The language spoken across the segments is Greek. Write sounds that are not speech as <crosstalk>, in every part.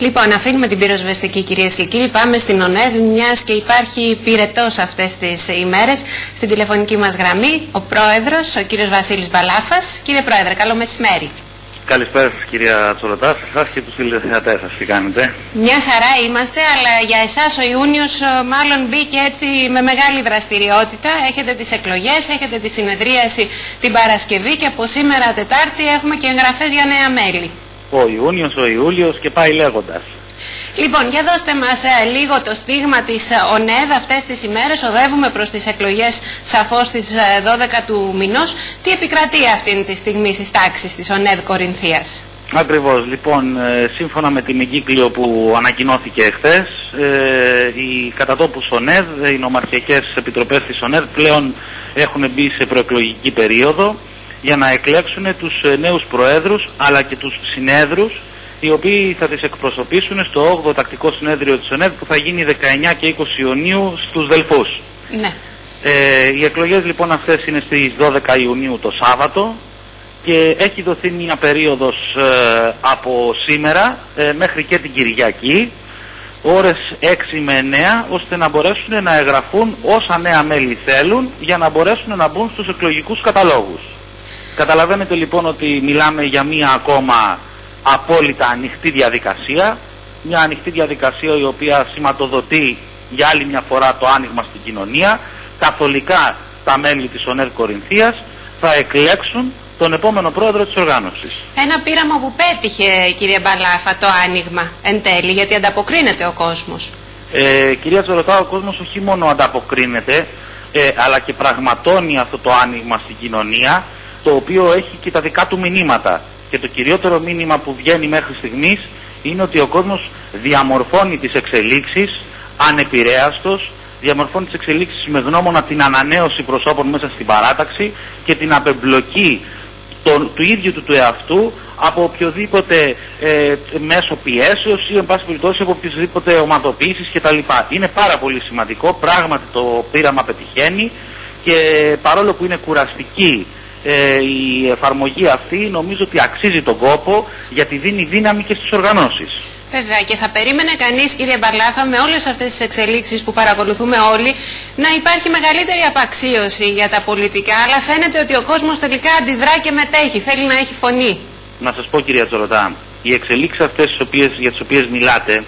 Λοιπόν, αφήνουμε την πυροσβεστική κυρίες και κύριοι. Πάμε στην ΟΝΕΔ, μιας και υπάρχει πυρετός αυτές τις ημέρες. Στην τηλεφωνική μας γραμμή, ο πρόεδρος, ο κύριος Βασίλης Μπαλάφας. Κύριε Πρόεδρε, καλό μεσημέρι. Καλησπέρα σας, κυρία Τσολοτά, σε εσάς και τους τηλεθεατέ σας. Τι κάνετε; Μια χαρά είμαστε, αλλά για εσάς ο Ιούνιος μάλλον μπήκε έτσι με μεγάλη δραστηριότητα. Έχετε τις εκλογές, έχετε τη συνεδρίαση την Παρασκευή και από σήμερα Τετάρτη έχουμε και εγγραφές για νέα μέλη ο Ιούνιος, ο Ιούλιος και πάει λέγοντας. Λοιπόν, για δώστε μας ε, λίγο το στίγμα της ε, ΟΝΕΔ αυτές τις ημέρες. Οδεύουμε προς τις εκλογές σαφώς στις 12 ε, του μηνός. Τι επικρατεί αυτή τη στιγμή στις τάξεις της ΟΝΕΔ Κορινθίας; Ακριβώς. Λοιπόν, σύμφωνα με την εγκύκλιο που ανακοινώθηκε εχθές, οι κατατόπους ΟΝΕΔ, οι νομαρχιακές επιτροπές της ΟΝΕΔ πλέον έχουν μπει σε προεκλογική περίοδο για να εκλέξουν τους ε, νέους προέδρους αλλά και τους συνέδρους οι οποίοι θα τις εκπροσωπήσουν στο 8ο τακτικό συνέδριο της ΕΝΕΔ που θα γίνει 19 και 20 Ιουνίου στους Δελφούς. Ναι. Ε, οι εκλογές λοιπόν αυτές είναι στις 12 Ιουνίου το Σάββατο και έχει δοθεί μια περίοδος ε, από σήμερα ε, μέχρι και την Κυριακή ώρες 6 με 9 ώστε να μπορέσουν να εγγραφούν όσα νέα μέλη θέλουν για να μπορέσουν να μπουν στους εκλογικούς καταλόγους. Καταλαβαίνετε λοιπόν ότι μιλάμε για μία ακόμα απόλυτα ανοιχτή διαδικασία. Μια ανοιχτή διαδικασία η οποία σηματοδοτεί για άλλη μια φορά το άνοιγμα στην κοινωνία. Καθολικά τα μέλη της ΟΝΕΔ Κορινθίας θα εκλέξουν τον επόμενο πρόεδρο της οργάνωσης. Ένα πείραμα που πέτυχε κυρία Μπαλάφα το άνοιγμα εν τέλει γιατί ανταποκρίνεται ο κόσμος. Ε, κυρία Τζορωτά, ο κόσμος όχι μόνο ανταποκρίνεται ε, αλλά και πραγματώνει αυτό το άνοιγμα στην κοινωνία το οποίο έχει και τα δικά του μηνύματα. Και το κυριότερο μήνυμα που βγαίνει μέχρι στιγμής είναι ότι ο κόσμος διαμορφώνει τις εξελίξεις ανεπηρέαστος, διαμορφώνει τις εξελίξεις με γνώμονα την ανανέωση προσώπων μέσα στην παράταξη και την απεμπλοκή του ίδιου του, του εαυτού από οποιοδήποτε ε, μέσο πιέσεως ή εν πάση περιπτώσει από οποιοδήποτε ομαδοποίησης κτλ. Είναι πάρα πολύ σημαντικό, πράγματι το πείραμα πετυχαίνει και παρόλο που είναι κουραστική ε, η εφαρμογή αυτή νομίζω ότι αξίζει τον κόπο γιατί δίνει δύναμη και στις οργανώσεις. Βέβαια και θα περίμενε κανείς κύριε Μπαρλάχα με όλες αυτές τις εξελίξεις που παρακολουθούμε όλοι να υπάρχει μεγαλύτερη απαξίωση για τα πολιτικά αλλά φαίνεται ότι ο κόσμος τελικά αντιδρά και μετέχει, θέλει να έχει φωνή. Να σας πω κυρία Τζορωτά, οι εξελίξεις αυτές τις οποίες, για τις οποίες μιλάτε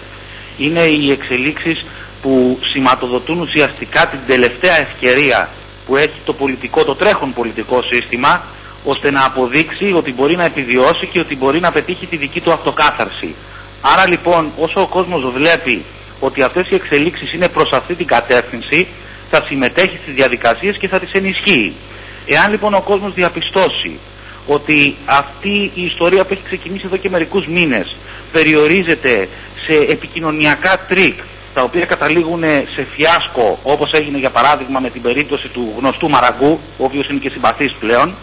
είναι οι εξελίξεις που σηματοδοτούν ουσιαστικά την τελευταία ευκαιρία που έχει το πολιτικό, το τρέχον πολιτικό σύστημα ώστε να αποδείξει ότι μπορεί να επιβιώσει και ότι μπορεί να πετύχει τη δική του αυτοκάθαρση. Άρα λοιπόν όσο ο κόσμος βλέπει ότι αυτές οι εξελίξεις είναι προς αυτή την κατεύθυνση θα συμμετέχει στις διαδικασίες και θα τις ενισχύει. Εάν λοιπόν ο κόσμος διαπιστώσει ότι αυτή η ιστορία που έχει ξεκινήσει εδώ και μερικούς μήνες περιορίζεται σε επικοινωνιακά τρίκ τα οποία καταλήγουν σε φιάσκο όπως έγινε για παράδειγμα με την περίπτωση του γνωστού Μαραγκού, ο οποίος είναι και συμπαθής πλέον,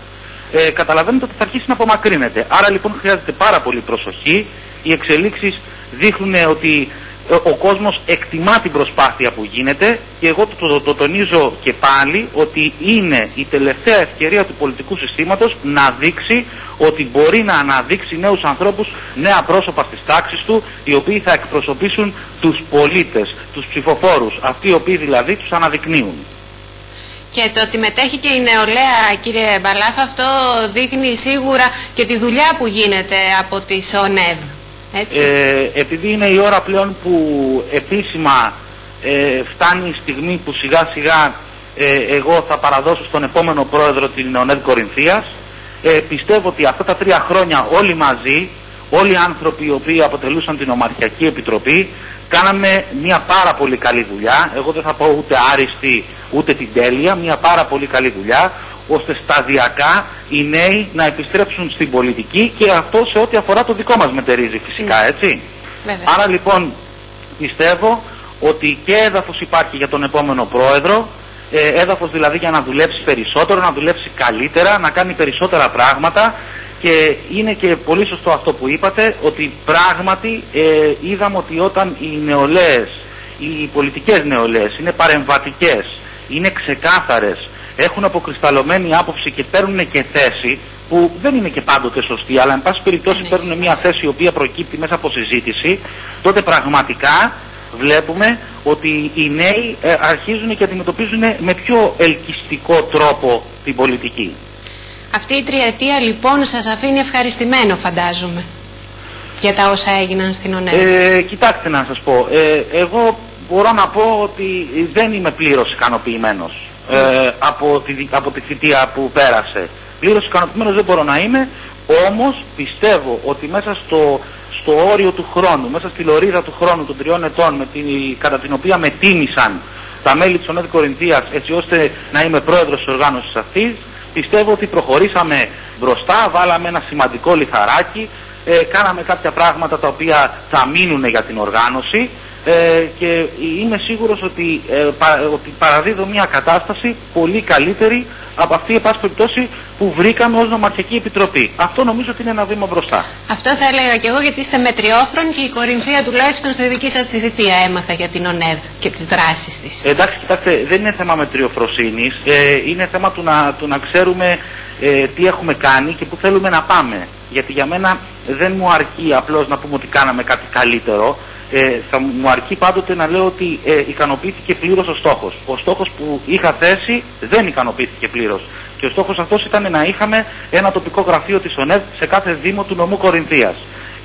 ε, καταλαβαίνετε ότι θα αρχίσει να απομακρύνεται. Άρα λοιπόν χρειάζεται πάρα πολύ προσοχή. Οι εξελίξεις δείχνουν ότι ε, ο κόσμος εκτιμά την προσπάθεια που γίνεται και εγώ το, το, το, τονίζω και πάλι ότι είναι η τελευταία ευκαιρία του πολιτικού συστήματος να δείξει ότι μπορεί να αναδείξει νέους ανθρώπους, νέα πρόσωπα στις τάξεις του, οι οποίοι θα εκπροσωπήσουν τους πολίτες, τους ψηφοφόρους, αυτοί οι οποίοι δηλαδή τους αναδεικνύουν. Και το ότι μετέχει και η νεολαία, κύριε Μπαλάφα, αυτό δείχνει σίγουρα και τη δουλειά που γίνεται από τη ΟΝΕΔ. Έτσι. Ε, επειδή είναι η ώρα πλέον που επίσημα ε, φτάνει η στιγμή που σιγά σιγά ε, εγώ θα παραδώσω στον επόμενο πρόεδρο την ΟΝΕΔ Κορινθίας, ε, πιστεύω ότι αυτά τα τρία χρόνια όλοι μαζί, όλοι οι άνθρωποι οι οποίοι αποτελούσαν την Ομαρχιακή Επιτροπή, κάναμε μια πάρα πολύ καλή δουλειά. Εγώ δεν θα πω ούτε άριστη ούτε την τέλεια, μια πάρα πολύ καλή δουλειά, ώστε σταδιακά οι νέοι να επιστρέψουν στην πολιτική και αυτό σε ό,τι αφορά το δικό μας μετερίζει φυσικά, ναι. έτσι. Άρα λοιπόν πιστεύω ότι και έδαφος υπάρχει για τον επόμενο πρόεδρο, ε, έδαφος δηλαδή για να δουλέψει περισσότερο, να δουλέψει καλύτερα, να κάνει περισσότερα πράγματα και είναι και πολύ σωστό αυτό που είπατε ότι πράγματι ε, είδαμε ότι όταν οι νεολαίες, οι πολιτικές νεολαίες είναι παρεμβατικές, είναι ξεκάθαρες, έχουν αποκρισταλωμένη άποψη και παίρνουν και θέση, που δεν είναι και πάντοτε σωστή, αλλά εν πάση περιπτώσει παίρνουν μια θέση η οποία προκύπτει μέσα από συζήτηση, τότε πραγματικά βλέπουμε ότι οι νέοι ε, αρχίζουν και αντιμετωπίζουν με πιο ελκυστικό τρόπο την πολιτική. Αυτή η τριετία λοιπόν σας αφήνει ευχαριστημένο φαντάζομαι για τα όσα έγιναν στην ΟΝΕ. Ε, κοιτάξτε να σας πω, ε, εγώ μπορώ να πω ότι δεν είμαι πλήρως ικανοποιημένος ε, από, τη, από τη θητεία που πέρασε. Πλήρως ικανοποιημένος δεν μπορώ να είμαι, όμως πιστεύω ότι μέσα στο, στο όριο του χρόνου, μέσα στη λωρίδα του χρόνου των τριών ετών με την, κατά την οποία με τίμησαν τα μέλη της ΟΝΕΔ Κορινθίας έτσι ώστε να είμαι πρόεδρος της οργάνωσης αυτής, πιστεύω ότι προχωρήσαμε μπροστά, βάλαμε ένα σημαντικό λιθαράκι, ε, κάναμε κάποια πράγματα τα οποία θα μείνουν για την οργάνωση ε, και είμαι σίγουρος ότι, ε, ότι παραδίδω μια κατάσταση πολύ καλύτερη από αυτή η περιπτώσει που βρήκαμε ως νομαρχική επιτροπή. Αυτό νομίζω ότι είναι ένα βήμα μπροστά. Αυτό θα έλεγα και εγώ γιατί είστε μετριόφρον και η Κορινθία τουλάχιστον στη δική σας τη θητεία έμαθα για την ΟΝΕΔ και τις δράσεις της. εντάξει, κοιτάξτε, δεν είναι θέμα μετριοφροσύνης, ε, είναι θέμα του να, του να ξέρουμε ε, τι έχουμε κάνει και πού θέλουμε να πάμε. Γιατί για μένα δεν μου αρκεί απλώς να πούμε ότι κάναμε κάτι καλύτερο, ε, θα μου αρκεί πάντοτε να λέω ότι ε, ικανοποιήθηκε πλήρως ο στόχος. Ο στόχος που είχα θέσει δεν ικανοποιήθηκε πλήρως. Και ο στόχος αυτός ήταν να είχαμε ένα τοπικό γραφείο της ΟΝΕΔ σε κάθε Δήμο του νομού Κορινθίας.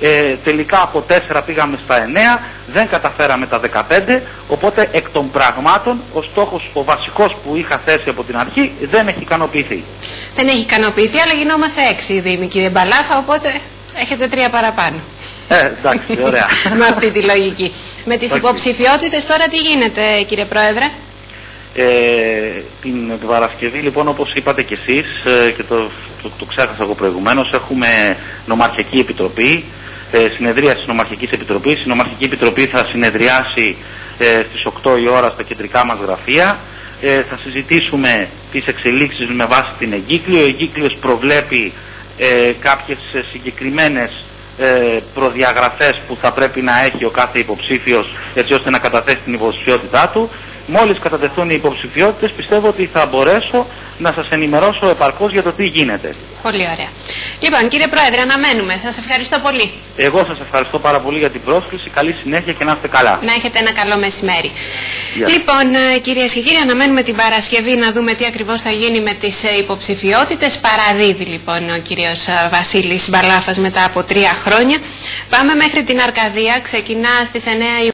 Ε, τελικά από 4 πήγαμε στα 9, δεν καταφέραμε τα 15, οπότε εκ των πραγμάτων ο στόχος, ο βασικός που είχα θέσει από την αρχή δεν έχει ικανοποιηθεί. Δεν έχει ικανοποιηθεί, αλλά γινόμαστε 6 Δήμοι κύριε Μπαλάφα, οπότε έχετε τρία παραπάνω. Ε, εντάξει, ωραία. <laughs> με αυτή τη λογική. Με τις υποψηφιότητες τώρα τι γίνεται κύριε Πρόεδρε; Ε, την Παρασκευή λοιπόν όπως είπατε και εσείς ε, και το, το, το ξέχασα εγώ προηγουμένως έχουμε νομαρχική επιτροπή ε, συνεδρία της νομαρχικής επιτροπής η νομαρχική επιτροπή θα συνεδριάσει ε, στις 8 η ώρα στα κεντρικά μας γραφεία ε, θα συζητήσουμε τις εξελίξεις με βάση την εγκύκλιο ο εγκύκλιος προβλέπει ε, κάποιες συγκεκριμένες ε, προδιαγραφές που θα πρέπει να έχει ο κάθε υποψήφιος έτσι ώστε να καταθέσει την υποψηφιότητά του. Μόλις κατατεθούν οι υποψηφιότητες πιστεύω ότι θα μπορέσω να σας ενημερώσω επαρκώς για το τι γίνεται. Πολύ ωραία. Λοιπόν, κύριε Πρόεδρε, αναμένουμε. Σας ευχαριστώ πολύ. Εγώ σας ευχαριστώ πάρα πολύ για την πρόσκληση. Καλή συνέχεια και να είστε καλά. Να έχετε ένα καλό μεσημέρι. Λοιπόν, ε, κυρίες και κύριοι, αναμένουμε την Παρασκευή να δούμε τι ακριβώς θα γίνει με τις ε, υποψηφιότητες. Παραδίδει λοιπόν ο κύριος ε, Βασίλης Μπαλάφας μετά από τρία χρόνια. Πάμε μέχρι την Αρκαδία. Ξεκινά στις 9